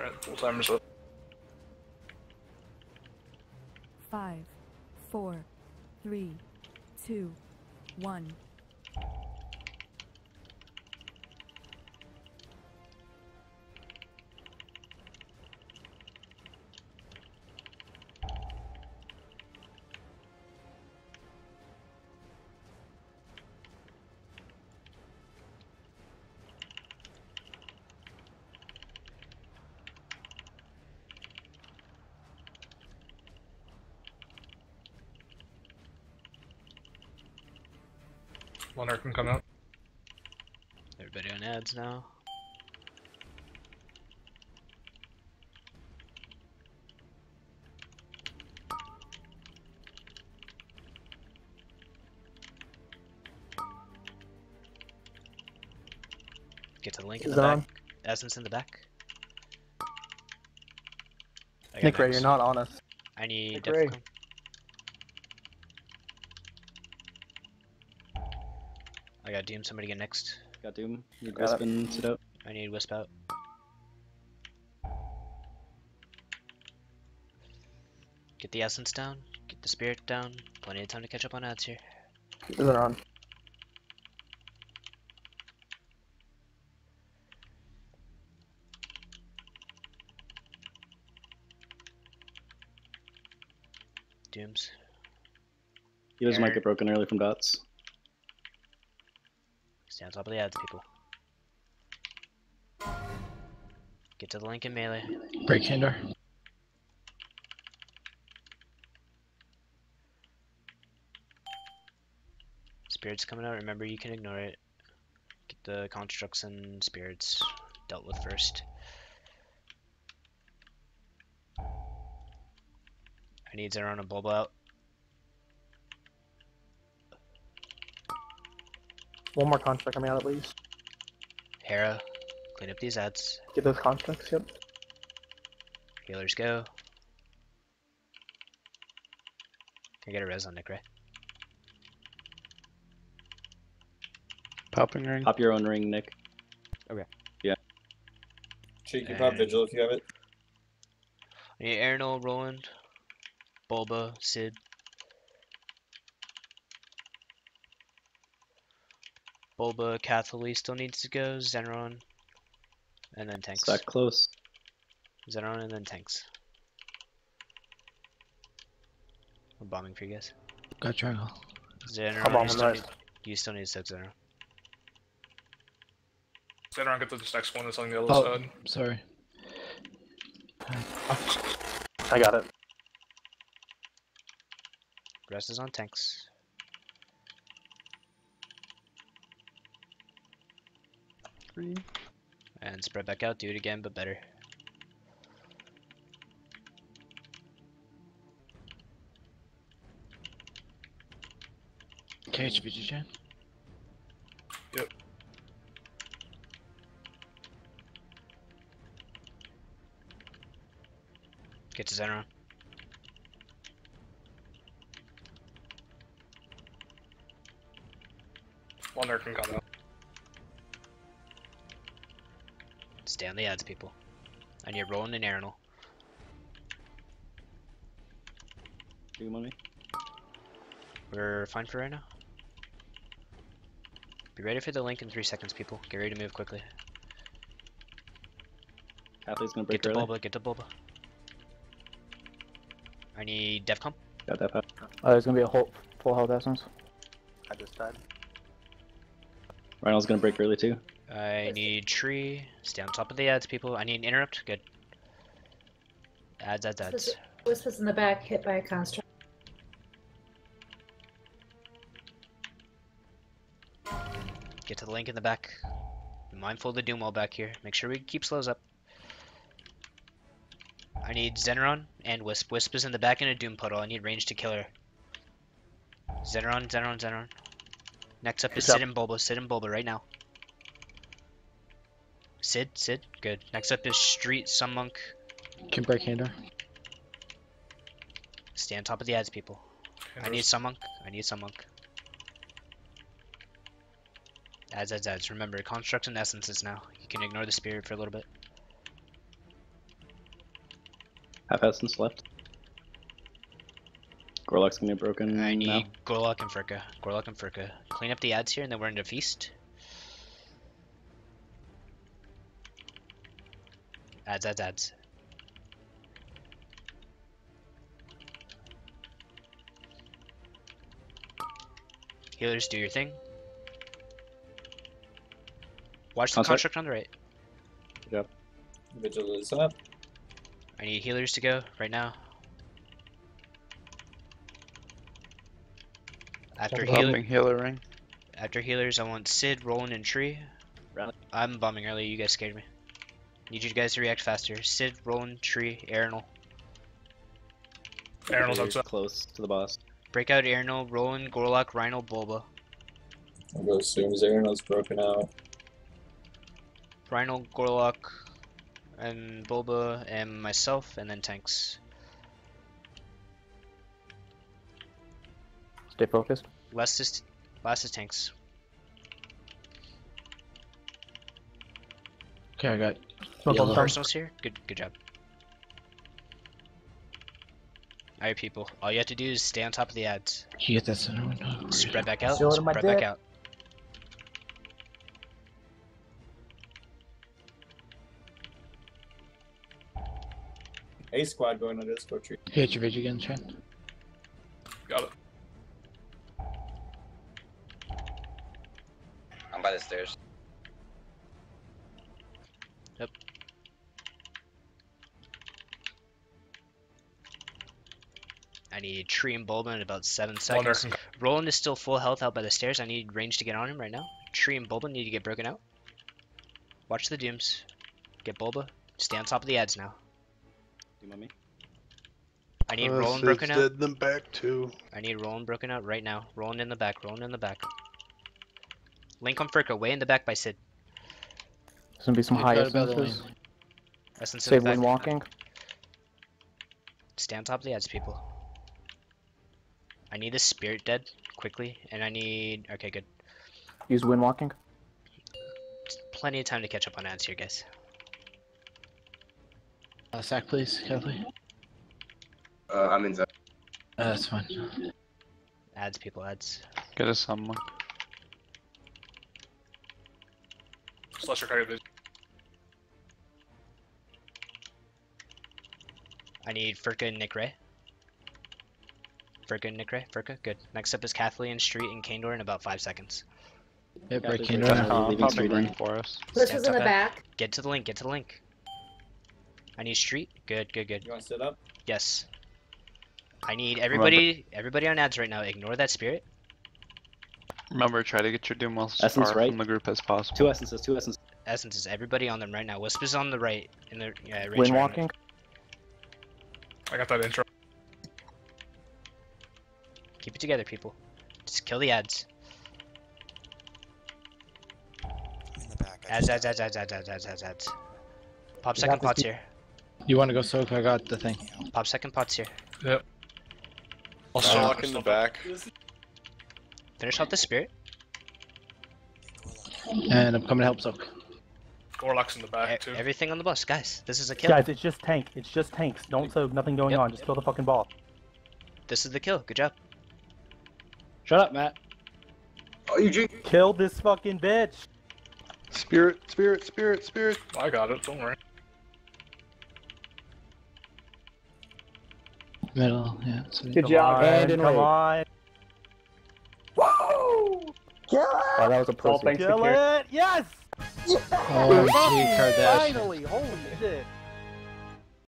Alright, full timer's up. Five, four, three, two, one. Monarch can come out. Everybody on ads now. Get to the link in Is the back. on? Essence in the back. I Nick Ray, you're not on us. I need Nick Ray. I got Doom. Somebody get next. Got Doom. Need Got. Wisp and sit out. I need Wisp out. Get the essence down. Get the spirit down. Plenty of time to catch up on ads here. Is it on? Dooms. Healers might get broken early from dots. Stay on top of the ads, people. Get to the link in melee. Break hander. Spirits coming out. Remember, you can ignore it. Get the constructs and spirits dealt with first. I need Zero on a bulb out. One more construct coming out at least. Hera, clean up these ads. Get those constructs, yep. Healers go. Can I get a res on Nick Ray? Popping ring. Pop your own ring, Nick. Okay. Yeah. Cheeky pop And- vigil if you have it. I need Arenal, Roland, Bulba, Sid. Bulba, Catholy still needs to go, Zeneron, and then tanks. That close. Zeneron and then tanks. I'm bombing for you guys. Got triangle. Zeneron, bomb you on still, right. need, you still need to soak Zeneron. Stand around, get to this next one that's on the other Oh. side. Sorry. I got it. Rest is on tanks. Three. And spread back out, do it again, but better. KHVG chain. Get to Zeneron. Monarch can come out. Stay on the ads, people. I need Roland and Arenal. Doom on me. We're fine for right now. Be ready for the link in three seconds, people. Get ready to move quickly. Athlete's gonna Get break to early. Bulba, get to Bulba. I need Defcom. Got that pop. Oh, there's gonna be a whole full health essence. I just died. Rhinal's gonna break early too. I need Tree. Stay on top of the ads, people. I need an interrupt. Good. Ads, ads, ads. Wisp was in the back, hit by a construct. Get to the link in the back. Be mindful of the Doom wall back here. Make sure we keep slows up. I need Zeneron and Wisp. Wisp is in the back in a Doom puddle. I need range to kill her. Zeneron, Zeneron, Zeneron. Next up is Who's Sid and Bulba. Sid and Bulba right now. Sid, Sid, good. Next up is Street, Sun Monk. Can break hander. Stay on top of the ads, people. I need Sun Monk. I need Sun Monk. Ads, ads, ads. Remember, constructs and essences now. You can ignore the spirit for a little bit. Half essence left. Gorlock's gonna be broken I need now. Gorlock and Firka. Gorlock and Firka. Clean up the ads here and then we're into feast. Ads, ads, ads. Healers, do your thing. Watch the Construct. construct on the right. Vigil is up. I need healers to go right now. After healer, Bumping healer ring. after healers, I want Sid, Roland, and Tree. I'm bombing early. You guys scared me. Need you guys to react faster. Sid, Roland, Tree, Arenal. Aaron's Healer's outside. close to the boss. Break out Arenal, Roland, Gorlock, Rhino, Bulba. I'll go as soon as Aaron's broken out. Rhino, Gorlock, and Bulba, and myself, and then tanks. Stay focused. Last is, last is tanks. Okay, I got Smoke on Yellow. some. Personals here. Good, good job. Alright, people. All you have to do is stay on top of the ads. you get that center one. Oh, Spread back out. Shield in my Spread back dick. out. A squad going on disco tree. Hit your vision again, Trent. Got it. I'm by the stairs. I need Tree and Bulba in about 7 seconds. can come. Roland is still full health out by the stairs. I need range to get on him right now. Tree and Bulba need to get broken out. Watch the dooms. Get Bulba. Stay on top of the ads now. Do you want me? I need Uh, Roland Sid's broken out. dead in the back too. I need Roland broken out right now. Roland in the back. Roland in the back. Link on Firka. Way in the back by Sid. There's gonna be some You high got it by essences. Essence Save the back. wind walking. Stay on top of the ads, people. I need this spirit dead quickly, and I need. Okay, good. Use wind walking. Plenty of time to catch up on ads here, guys. Uh, sack, please, Kathleen. Uh, I'm in zone. Uh, that's fine. Ads, people, ads. Get us someone. Slasher carry vision. I need Firka and Nick Ray. Firka and Nick Firka, good. Next up is Kathleen, Street, and Kandor in about five seconds. Hit break Kandor. Uh, leaving probably street ring lane. for us. This Stand is in the up, back. Get to the link, get to the link. I need Street. Good, good, good. You want to sit up? Yes. I need everybody, everybody on ads right now. Ignore that spirit. Remember, try to get your doom as far right. from the group as possible. Two essences, two essences. Essence is everybody on them right now. Wisp is on the right. In the yeah, range Wind right walking. I got that intro. Keep it together, people. Just kill the ads. Ads, ads, ads, ads, ads, ads, ads, ads, ads. Pop You second pots here. You want to go soak? I got the thing. Pop second pots here. Also, uh, Lock in the back. Finish off the spirit. And I'm coming to help soak. Warlock's in the back too. everything on the bus, guys. This is a kill. Guys, it's just tank. It's just tanks. Don't soak. Nothing going Yep. on. Just kill the fucking ball. This is the kill. Good job. Shut up, Matt. Oh, you drink. Kill this fucking bitch. Spirit, spirit, spirit, spirit. I got it. Don't worry. Middle, yeah. So Good Come job. on, And in come wave. on. Oh, that was a pussy. Kill it. Yes. Oh, G card that. Finally. Holy shit.